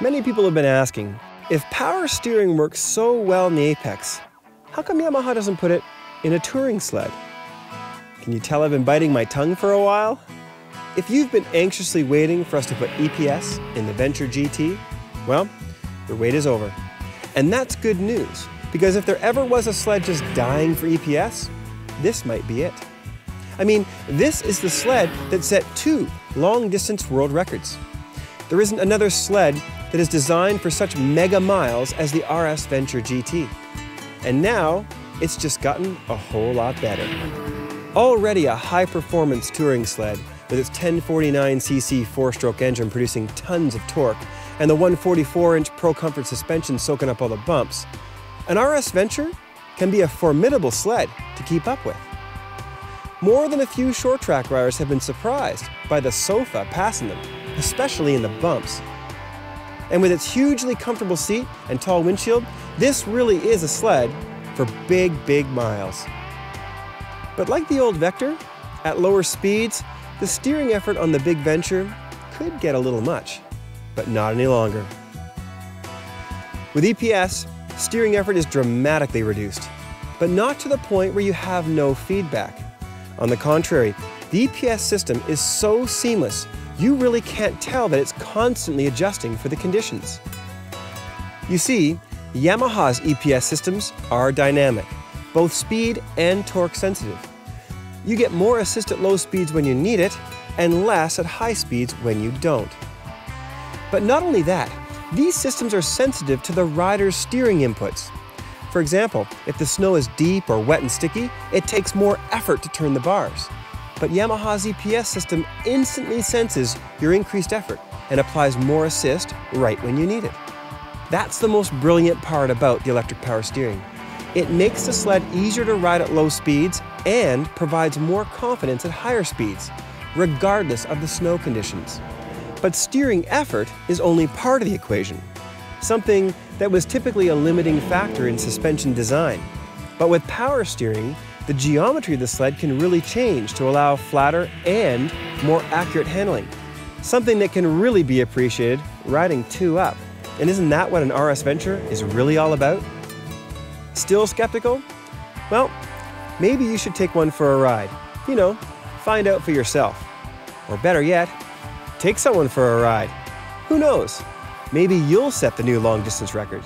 Many people have been asking if power steering works so well in the Apex, how come Yamaha doesn't put it in a touring sled? Can you tell I've been biting my tongue for a while? If you've been anxiously waiting for us to put EPS in the Venture GT, well, your wait is over. And that's good news, because if there ever was a sled just dying for EPS, this might be it. I mean, this is the sled that set two long distance world records. There isn't another sled that is designed for such mega miles as the RS Venture GT. And now, it's just gotten a whole lot better. Already a high performance touring sled with its 1049cc four stroke engine producing tons of torque and the 144 inch Pro Comfort suspension soaking up all the bumps, an RS Venture can be a formidable sled to keep up with. More than a few short track riders have been surprised by the sofa passing them, especially in the bumps. And with its hugely comfortable seat and tall windshield, this really is a sled for big, big miles. But like the old Vector, at lower speeds, the steering effort on the Big Venture could get a little much, but not any longer. With EPS, steering effort is dramatically reduced, but not to the point where you have no feedback. On the contrary, the EPS system is so seamless, you really can't tell that it's constantly adjusting for the conditions. You see, Yamaha's EPS systems are dynamic, both speed and torque sensitive. You get more assist at low speeds when you need it, and less at high speeds when you don't. But not only that, these systems are sensitive to the rider's steering inputs. For example, if the snow is deep or wet and sticky, it takes more effort to turn the bars. But Yamaha's EPS system instantly senses your increased effort and applies more assist right when you need it. That's the most brilliant part about the electric power steering. It makes the sled easier to ride at low speeds and provides more confidence at higher speeds, regardless of the snow conditions. But steering effort is only part of the equation, something that was typically a limiting factor in suspension design. But with power steering, the geometry of the sled can really change to allow flatter and more accurate handling, something that can really be appreciated riding two up. And isn't that what an RS Venture is really all about? Still skeptical? Well, maybe you should take one for a ride. You know, find out for yourself. Or better yet, take someone for a ride. Who knows? Maybe you'll set the new long distance record.